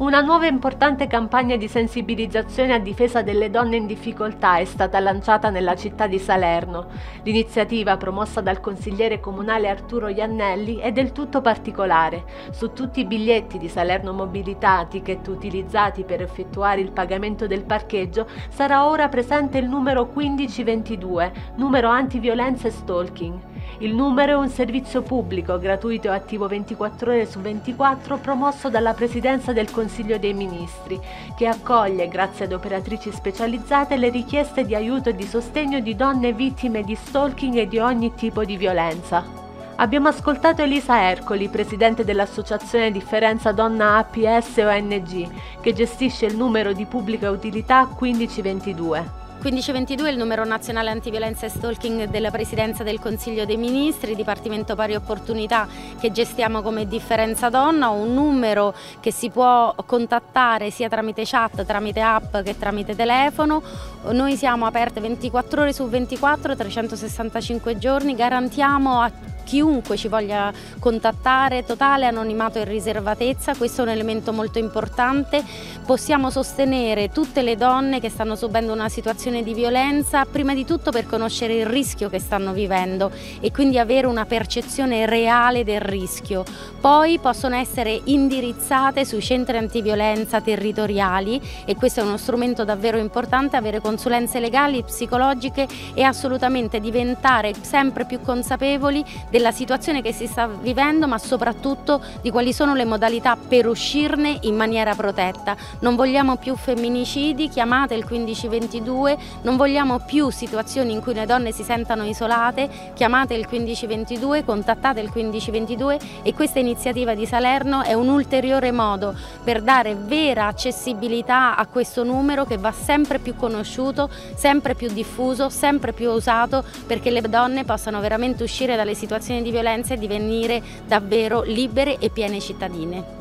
Una nuova importante campagna di sensibilizzazione a difesa delle donne in difficoltà è stata lanciata nella città di Salerno. L'iniziativa, promossa dal consigliere comunale Arturo Iannelli, è del tutto particolare. Su tutti i biglietti di Salerno Mobilità, ticket utilizzati per effettuare il pagamento del parcheggio, sarà ora presente il numero 1522, numero antiviolenza e stalking. Il numero è un servizio pubblico, gratuito e attivo 24 ore su 24, promosso dalla Presidenza del Consiglio dei Ministri, che accoglie, grazie ad operatrici specializzate, le richieste di aiuto e di sostegno di donne vittime di stalking e di ogni tipo di violenza. Abbiamo ascoltato Elisa Ercoli, presidente dell'associazione Differenza Donna APS ONG, che gestisce il numero di pubblica utilità 1522. 1522 è il numero nazionale antiviolenza e stalking della Presidenza del Consiglio dei Ministri, Dipartimento Pari Opportunità che gestiamo come differenza donna, un numero che si può contattare sia tramite chat, tramite app che tramite telefono. Noi siamo aperte 24 ore su 24, 365 giorni, garantiamo a chiunque ci voglia contattare, totale anonimato e riservatezza, questo è un elemento molto importante, possiamo sostenere tutte le donne che stanno subendo una situazione di violenza, prima di tutto per conoscere il rischio che stanno vivendo e quindi avere una percezione reale del rischio. Poi possono essere indirizzate sui centri antiviolenza territoriali e questo è uno strumento davvero importante, avere consulenze legali, psicologiche e assolutamente diventare sempre più consapevoli del della situazione che si sta vivendo ma soprattutto di quali sono le modalità per uscirne in maniera protetta. Non vogliamo più femminicidi, chiamate il 1522, non vogliamo più situazioni in cui le donne si sentano isolate, chiamate il 1522, contattate il 1522 e questa iniziativa di Salerno è un ulteriore modo per dare vera accessibilità a questo numero che va sempre più conosciuto, sempre più diffuso, sempre più usato perché le donne possano veramente uscire dalle situazioni di violenza e divenire davvero libere e piene cittadine.